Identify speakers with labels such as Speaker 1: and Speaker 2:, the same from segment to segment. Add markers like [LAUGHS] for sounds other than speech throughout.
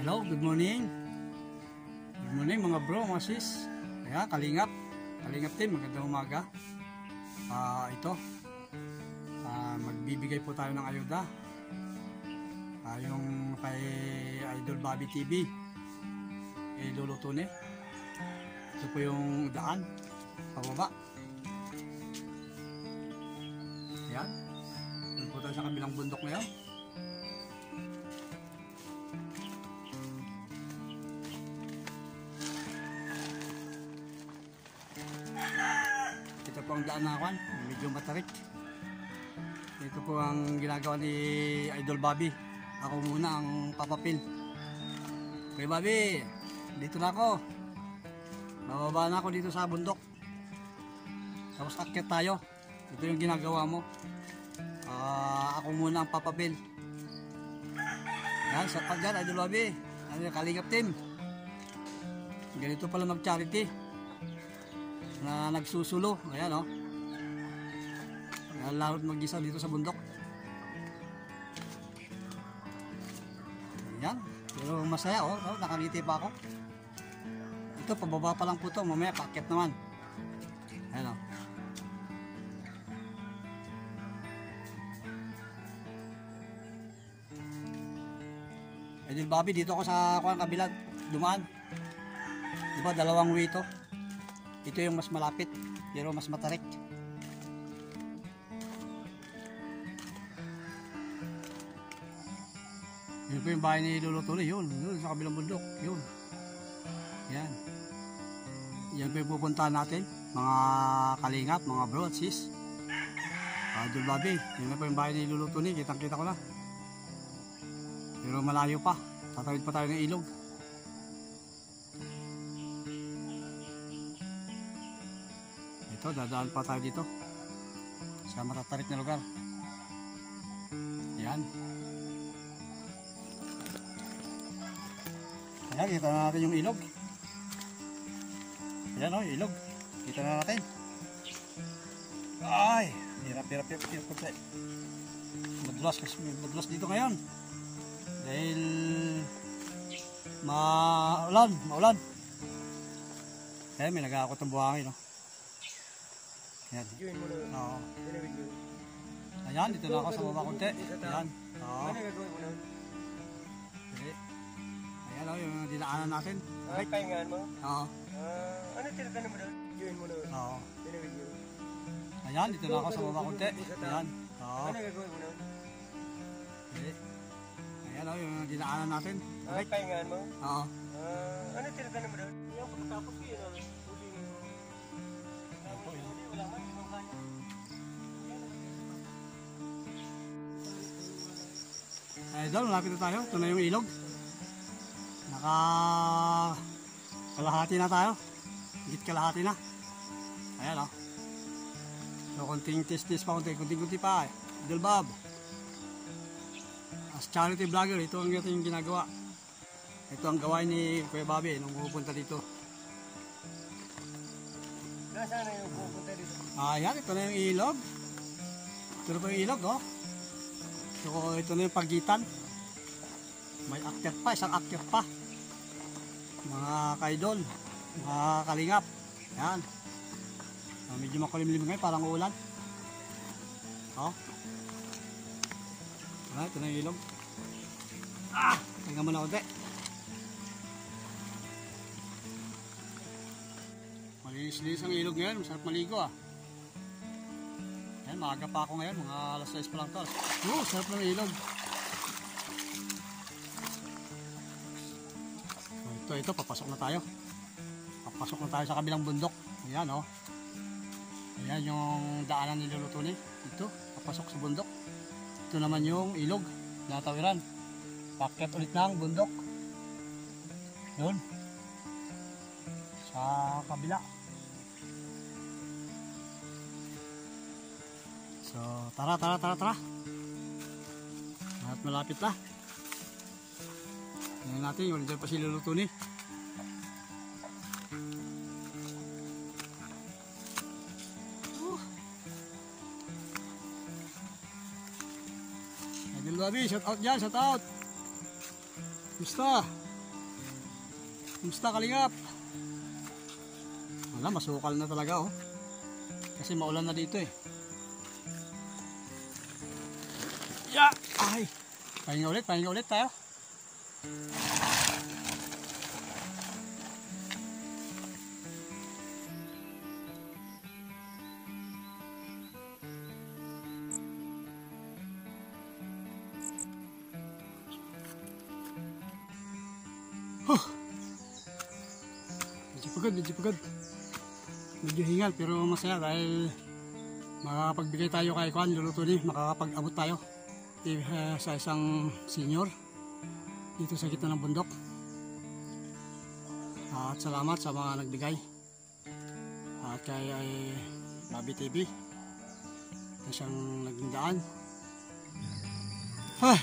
Speaker 1: Hello, good morning. Good morning mga bro, mga sis. Kaya, kalingap. Kalingap din, magandang umaga. Ah, ito. Ah, magbibigay po tayo ng ayuda. Ah, yung kay Idol Bobby TV. Kay Lolo Tune. Ito po yung daan. Pababa. Ayan. Doon po tayo sa kabilang bundok na. Po ang daan medyo matarik. Ito po ang ginagawa ni Idol Bobby. Ako muna ang papapil. Okay Bobby, dito na ako. Bababa na ako dito sa bundok. Tapos akyat tayo. Ito yung ginagawa mo. Ah, ako muna ang papapil. Yan, sa pagyan, Idol Bobby. Ano yung kalingap team. Ganito pala mag-charity na nagsusulo. Ayan oh. Nalawad mag-isa dito sa bundok. Ayan. Pero masaya oh. oh nakangiti pa ako. Ito, pababa pa lang po to. Mamaya, paket naman. Ayan oh. Idol Bobby, dito ako sa kuang kabilang dumaan. Di ba, dalawang way to. Ito yung mas malapit, pero mas matarik. Yun po yung bahay ni Lolo Tuloy, yun, yun, sa kabilang bundok, yun. Yan. Yan po yung pupuntahan natin, mga kalingap, mga bro at sis. Idol Bobby, yun na po yung bahay ni Lolo Tuloy, kitang kita ko na. Pero malayo pa, tatawid pa tayo ng ilog. Ito, dadaan pa tayo dito. Sa matatarik na lugar. Yan. Ayan, kita na natin yung ilog. Ayan o, oh, ilog. Kita na natin. Ay, hirap, hirap, hirap, hirap. hirap. Madulas, madulas dito ngayon. Dahil maulan, maulan. Kaya may nag-aakot ng buhangin, no? Yan.
Speaker 2: Yun mo na.
Speaker 1: Oo. Ayan, dito na ako sa baba konti. Ayan. Oo.
Speaker 2: Ano gagawin mo na?
Speaker 1: Sige. Ayan o, yung dinaanan natin.
Speaker 2: Ah, pahingaan mo?
Speaker 1: Oo.
Speaker 2: Ah, ano tinatanim mo doon? Yun mo na.
Speaker 1: Oo.
Speaker 2: Tinawid yun.
Speaker 1: Ayan, dito na ako sa baba konti. Ayan. Oo.
Speaker 2: Ano gagawin mo.
Speaker 1: Ayan o, yung dinaanan natin.
Speaker 2: Ah, pahingaan mo?
Speaker 1: Oo.
Speaker 2: Ah, ano tinatanim mo doon? Yung pagkatapos ko yun, ah.
Speaker 1: Idol, malapit na tayo. Ito na yung ilog. Naka... Kalahati na tayo. Higit kalahati na. Ayan o. So, konting tis-tis pa, konting kunti-kunti pa. eh. Idol Bob. As charity vlogger, ito ang yung ginagawa. Ito ang gawain ni Kuya Bobby nung pupunta dito.
Speaker 2: Nasaan na yung pupunta dito?
Speaker 1: Ayan, ito na yung ilog. Ito na yung ilog, oh. So, ito na yung pagitan. May akyat pa, isang akyat pa. Mga kaidol, mga kalingap. Ayan. Ah, medyo makulimlim ngayon, parang ulan. Oh. Ah, ito na yung ilog. Ah! Tingnan mo na konti. Malinis-linis ang ilog ngayon. Masarap maligo ah. Maaga pa ako ngayon. Mga alas 6 pa lang to. Oo, sarap ng ilog. Ito, ito, papasok na tayo. Papasok na tayo sa kabilang bundok. Ayan, oh. Ayan yung daanan ni Lolo Tony. Ito, papasok sa bundok. Ito naman yung ilog. Natawiran. Paket ulit ng bundok. Yun. Sa kabila. So, tara, tara, tara, tara. At malapit na. Tingnan natin, yung dyan pa si Luluto ni. Idol Bobby, shout out dyan, shout out. Gusto? Kumusta kalingap? Wala, masukal na talaga oh. Kasi maulan na dito eh. Pahinga ulit, pahinga ulit tayo. Huh. Medyo pagod, medyo pagod. Medyo hingal pero masaya dahil makakapagbigay tayo kay Kwan, luluto ni, makakapag-abot tayo eh, sa isang senior dito sa gitna ng bundok. At salamat sa mga nagbigay. At kay ay Bobby TV na siyang naging daan. Ay!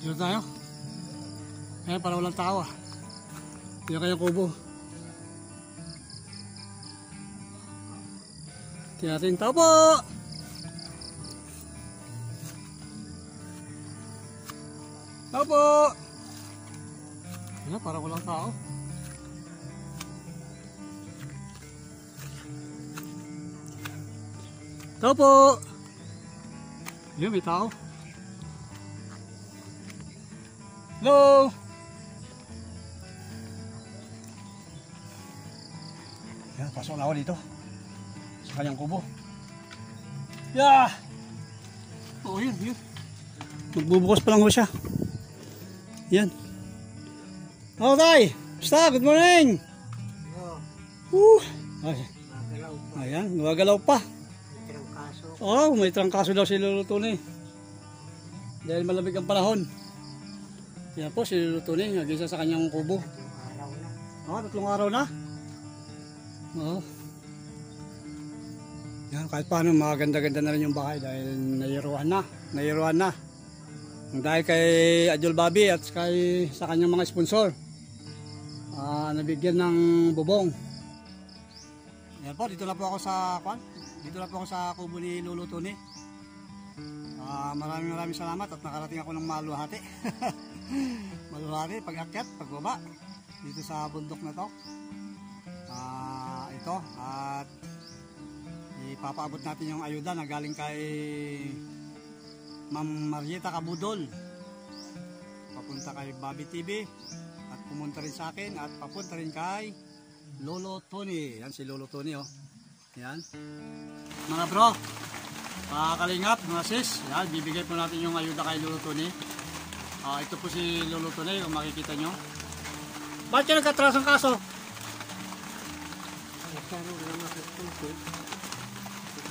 Speaker 1: Dito tayo. Ayan, para walang tao ah. Dito kayo kubo. Tinatin tao po! Tao po! Ayan, para walang tao. Tao po! Yun, may tao. Hello! Yan, pasok na ako dito. Sa kanyang kubo. Yeah! Oo, yun, yun. Magbubukas pa lang ho siya. Yan. Oh, tay! Basta, good morning! Woo! Ay, ayan, gumagalaw pa. Oo, oh, may trangkaso daw si Lolo Tony. Dahil malamig ang panahon. Yan po, si Lolo Tony, nag-isa sa kanyang kubo. Oo, tatlong araw na. Oo. Yan, kahit paano maganda-ganda na rin yung bahay dahil nairuan na. Nairuan na. Dahil kay Adjol Bobby at kay sa kanyang mga sponsor. Ah, nabigyan ng bubong. Yan po, dito na po ako sa kwan. Dito na po ako sa kubo ni Lolo Tony. Ah, maraming maraming salamat at nakarating ako ng Maluhati. [LAUGHS] Maluhati, pag-akyat, pagbaba dito sa bundok na to. Ah, ito at ipapaabot natin yung ayuda na galing kay Ma'am Marieta Cabudol. Papunta kay Bobby TV at pumunta rin sa akin at papunta rin kay Lolo Tony. Yan si Lolo Tony oh. Yan. Mga bro, pakalingap, mga sis. Yan, bibigay po natin yung ayuda kay Lolo Tony. Ah, ito po si Lolo Tony, kung makikita nyo. Bakit ka nagkatras ang kaso?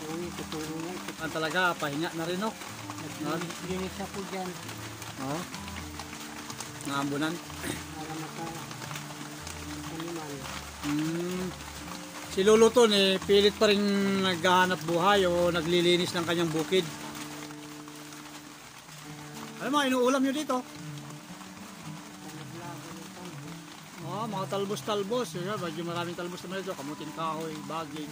Speaker 1: Ang talaga, pahinga na rin, no?
Speaker 2: Linis na po dyan.
Speaker 1: Oo. Naambunan.
Speaker 2: Para maka... Animal.
Speaker 1: Hmm. Si Lolo Ton, eh, pilit pa rin naghahanap buhay o naglilinis ng kanyang bukid. Alam mo, inuulam nyo dito. Oh, mga talbos-talbos. Eh, medyo maraming talbos naman dito. Kamutin kahoy, baging.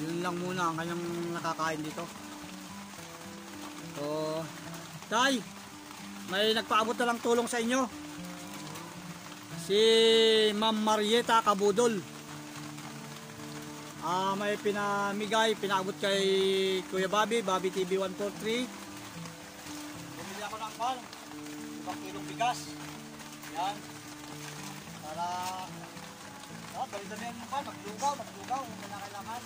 Speaker 1: Yun lang muna ang kanyang nakakain dito. So, Tay, may nagpaabot na lang tulong sa inyo. Si Ma'am Marieta Cabudol. Ah, may pinamigay, pinaabot kay Kuya Bobby, Bobby TV 143. Bumili ako ng pan, ibang kilong bigas. Yan. Para, ah, dali-dali yung pan, maglugaw, maglugaw, kung kailangan.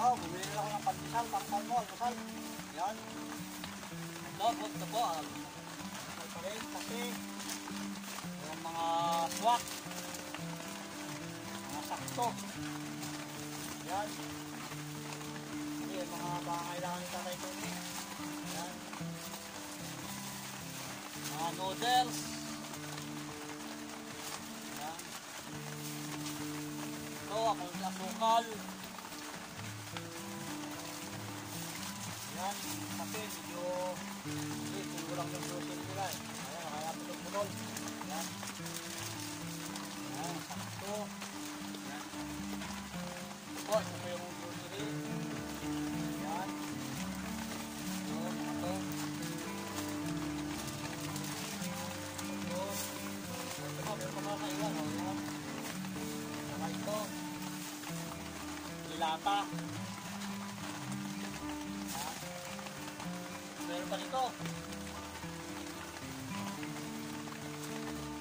Speaker 1: Oh, bumili ako ng pandesal, pangkal mo, almusal. Yan. Ito, bot na po. ah. Almusal pa rin, kasi yung mga swak, sakto. Yan. Hindi, mga pangailangan ni tatay ko ni. Yan. Mga noodles. Yan. Ito, ako sa asukal. Yan. Kasi medyo hindi, kulang yung grocery nila eh. Ayan, kaya putol-putol. Ayan. Ayan, sakto. Ayan. Ito, ito po yung grocery. Ayan. Ito, ito. Ito. Ito pa, meron pa mga kaiwan. oh, Ayan. Saka ito. Dilata. Ayan. Meron pa dito.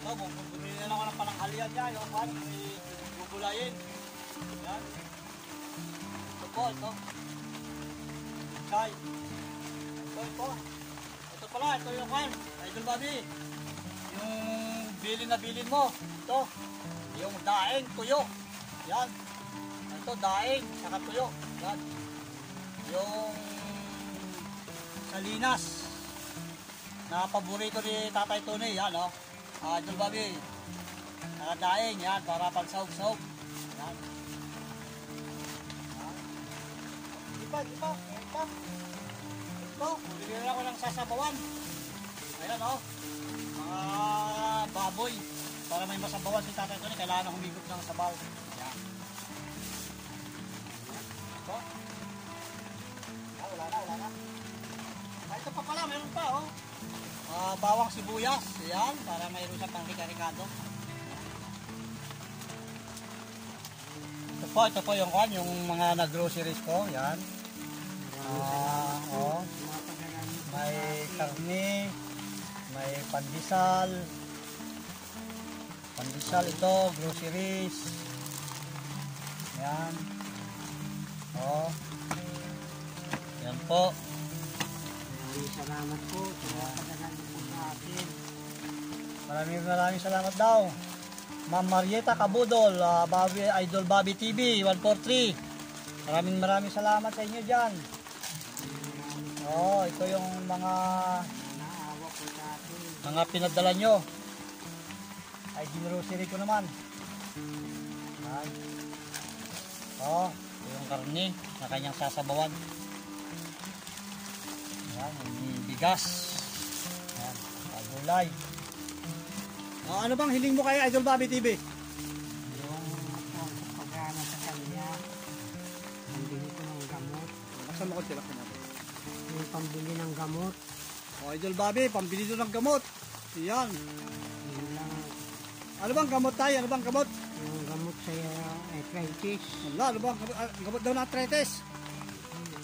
Speaker 1: No, bumili na lang ako ng pananghalian niya. Yung kan, gugulayin. Yan. Ito po, ito. Chay. Ito, ito. Ito pala, ito yung kan. Idol Bobby. Yung bilin na bilin mo. Ito. Yung daing, tuyo. Yan. Ito, daing, saka tuyo. Yan. Yung Salinas na paborito ni Tatay Tony, yan o. Ah, Idol Bobby. Nakadaing, yan, para pagsahog-sahog. Di pa, di pa, di pa. Ito, bibigyan ako ng sasabawan. Ayan o. Mga baboy. Para may masabawan si Tatay Tony, kailangan humigop ng sabaw. Yan. Ito. Ah, wala na, wala na. Ah, ito pa pala, meron pa oh. Ah, bawang sibuyas, yan, para mayroon siyang pangrikarikado. Ito po, ito po yung kwan, yung mga nag-groceries ko, yan. Karne, may pandesal. Pandesal ito, groceries. Yan. Oh. Yan po.
Speaker 3: Maraming salamat po sa niyo po sa akin.
Speaker 1: Maraming maraming salamat daw. Ma'am Marieta Cabudol, ah, Bobby, Idol Bobby TV, 143. Maraming maraming salamat sa inyo dyan. Oh, ito yung mga mga pinadala nyo. Ay, grocery ko naman. Ay. Oh, ito yung karne na kanyang sasabawan. Yan, yung bigas. Yan, pagulay. Oh, ano bang hiling mo kay Idol Bobby TV?
Speaker 3: Yung ako sa pag-ana sa kanya. Pambili ko ng gamot.
Speaker 1: Basta mo ko sila
Speaker 3: Yung pambili ng gamot.
Speaker 1: Oh, Idol Bobby, pambili doon ng gamot. Yan.
Speaker 3: Lang.
Speaker 1: Ano bang gamot tayo? Ano bang gamot?
Speaker 3: Yung gamot sa uh, arthritis.
Speaker 1: Wala, ano bang gamot, ah, gamot daw na arthritis?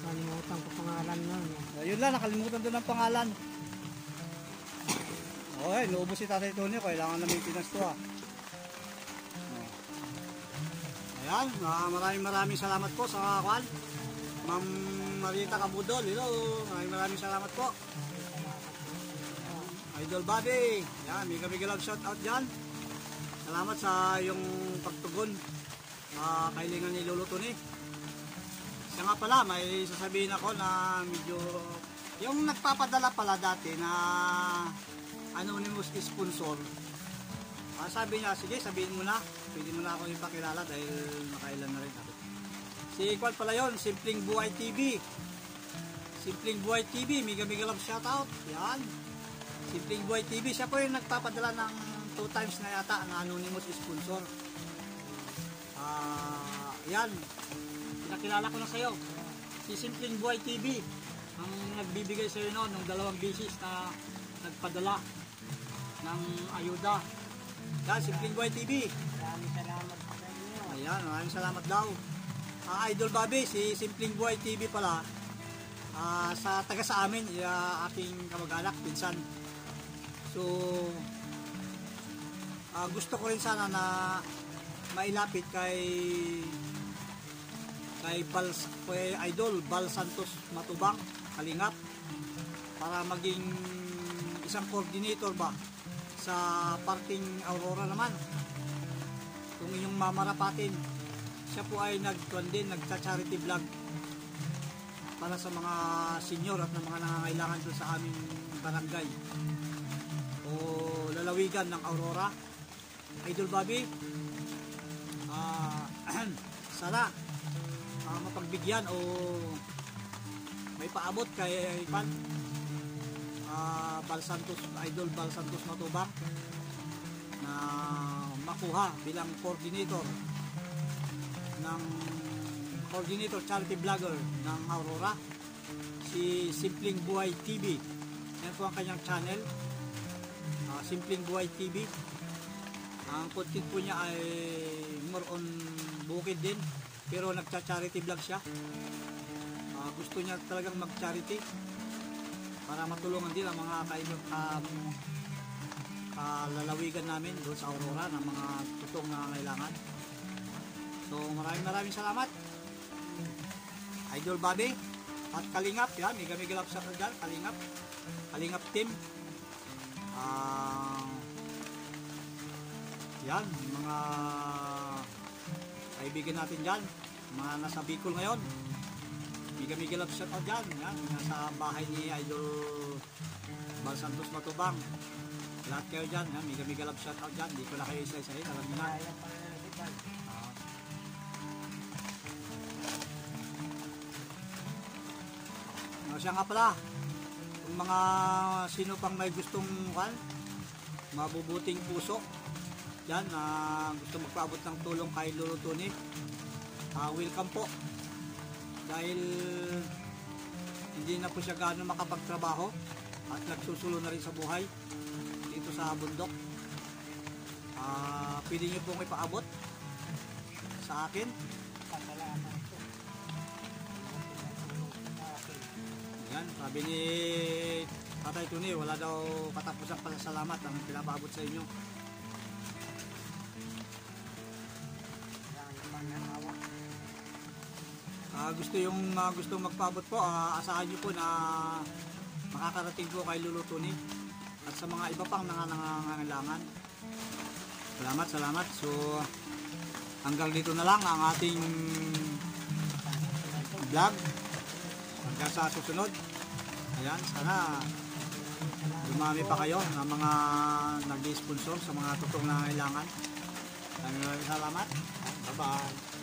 Speaker 3: Kalimutan ko pangalan nun. eh.
Speaker 1: Ayun lang, nakalimutan doon ang pangalan. Okay, luubos si Tatay Tonyo, kailangan na maintenance to ah. Oh. Ayan, ah, maraming maraming salamat po sa kwan. Ma'am Marita Cabudol, hello. Maraming maraming salamat po. Idol Bobby, yan, may kami galag shout out dyan. Salamat sa yung pagtugon. Uh, kailangan ni Lolo Tony. Siya nga pala, may sasabihin ako na medyo... Yung nagpapadala pala dati na anonymous sponsor, ah, sabi niya, sige sabihin mo na, pwede mo na ako ipakilala dahil makailan na rin ako. Si Kwan pala yun, Simpleng Buhay TV. Simpleng Buhay TV, mega mega love shoutout. Yan. Simpleng Buhay TV, siya po yung nagpapadala ng two times na yata na anonymous sponsor. Ah, yan. Pinakilala ko na sa'yo. Si Simpleng Buhay TV ang nagbibigay sa'yo noon ng dalawang bisis na nagpadala ng ayuda. Yan, Simpleng Buhay TV.
Speaker 3: Maraming salamat sa inyo.
Speaker 1: Ayan, maraming salamat daw. Ah, Idol Bobby, si Simpleng Buhay TV pala, ah, sa taga sa amin, uh, aking kamag-anak, pinsan. So, ah, gusto ko rin sana na mailapit kay kay Bal, kay Idol Bal Santos Matubang, Kalingap, para maging isang coordinator ba sa parting Aurora naman. Kung inyong mamarapatin siya po ay nagtuan din nagcha-charity vlog para sa mga senior at ng mga nangangailangan doon sa aming barangay o lalawigan ng Aurora Idol Bobby ah [CLEARS THROAT] sana ah, mapagbigyan o may nagpaabot kay Ipan. Ah, Bal Santos, Idol Bal Santos Matubang na makuha bilang coordinator ng coordinator charity vlogger ng Aurora si Simpleng Buhay TV yan po ang kanyang channel. Ah, Simpleng Buhay TV ang content po niya ay more on bukid din pero nagcha-charity vlog siya. Ah, gusto niya talagang mag-charity para matulungan din ang mga kaibang ka, kalalawigan namin doon sa Aurora ng mga totoong nangangailangan. So maraming maraming salamat. Idol Bobby at Kalingap, yan, may gamig love sa dyan, Kalingap. Kalingap team. Ah yan, mga kaibigan natin dyan, mga nasa Bicol ngayon. Miga Miga Love shout out dyan, yan, nasa bahay ni Idol Bal Matubang. Lahat kayo dyan, yan, Miga Miga Love shout out dyan, di ko na kayo isa-isa, alam nyo na. Ah, siya nga pala, kung mga sino pang may gustong kan, mabubuting puso, yan, na gusto magpaabot ng tulong kay Lolo Tony, ah, welcome po. Dahil hindi na po siya gaano makapagtrabaho at nagsusulo na rin sa buhay dito sa bundok. Ah, pwede niyo pong ipaabot sa akin. Yan, sabi ni Tatay Tuni, wala daw katapusang pasasalamat ang pinapaabot sa inyo. Ah, gusto yung ah, gustong magpaabot po, ah, asahan niyo po na makakarating po kay Lolo Tuni at sa mga iba pang nangangailangan. Salamat, salamat. So, hanggang dito na lang ang ating vlog. Hanggang sa susunod. Ayan, sana dumami pa kayo ng mga nag-sponsor sa mga totoong nangangailangan. Maraming maraming salamat. Bye-bye.